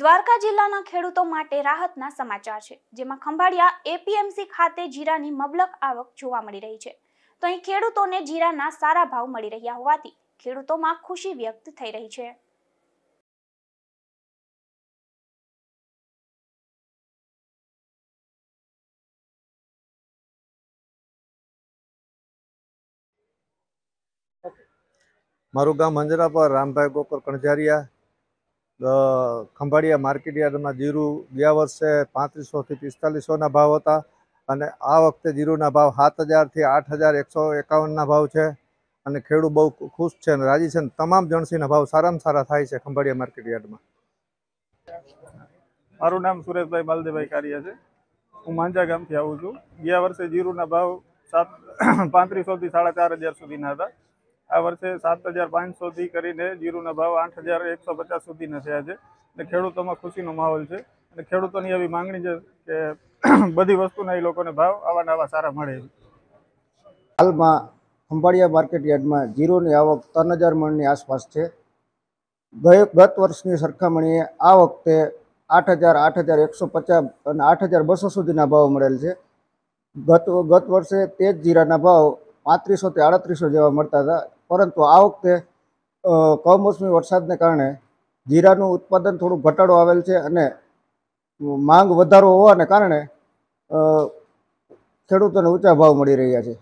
દ્વારકા જિલ્લાના ખેડૂતો માટે રાહતના સમાચાર છે, જેમાં ખંભાળિયા એપીએમસી ખાતે જીરાની મબલક આવક જોવા મળી રહી છે. તો અહીં ખેડૂતોને જીરાના સારા ભાવ મળી રહ્યા હોવાથી ખેડૂતોમાં ખુશી વ્યક્ત થઈ રહી છે. મારું ગામ અંજરાપર રામભાઈ ગોકર કણઝારિયા. ખંભાળિયા માર્કેટ યાર્ડમાં જીરું ગયા વર્ષે પાંત્રીસોથી પિસ્તાલીસોના ભાવ હતા અને આ વખતે જીરુના ભાવ સાત હજારથી આઠ હજાર એકસો એકાવનના ભાવ છે અને ખેડૂત બહુ ખુશ છે અને રાજી છે અને તમામ જણસીના ભાવ સારામાં સારા થાય છે ખંભાળિયા માર્કેટ યાર્ડમાં મારું નામ સુરેશભાઈ માલદેભાઈ કારિયા છે. હું માંજા ગામથી આવું છું. ગયા વર્ષે જીરુના ભાવ સાત, પાંત્રીસોથી સાડા ચાર હજાર સુધીના હતા. આ વર્ષે સાત હજાર પાંચસોથી કરીને જીરુના ભાવ આઠ હજાર એકસો પચાસ સુધીના થયા છે. અને ખેડૂતોમાં ખુશીનો માહોલ છે. અને ખેડૂતોની એવી માંગણી છે કે બધી વસ્તુના એ લોકોને ભાવ આવા ને આવા સારા મળે હાલમાં ખંભાળિયા માર્કેટ યાર્ડમાં જીરોની આવક ત્રણ હજાર મણની આસપાસ છે. ગત વર્ષની સરખામણીએ આ વખતે આઠ હજાર આઠ હજાર એકસો પચાસ અને આઠ હજાર બસો સુધીના ભાવ મળેલ છે. ગત ગત વર્ષે તે જ જીરાના ભાવ પાંત્રીસોથી આડત્રીસો જેવા મળતા હતા. પરંતુ આ વખતે કમોસમી વરસાદને કારણે જીરાનું ઉત્પાદન થોડું ઘટાડો આવેલ છે અને માંગ વધારો હોવાને કારણે ખેડૂતોને ઊંચા ભાવ મળી રહ્યા છે.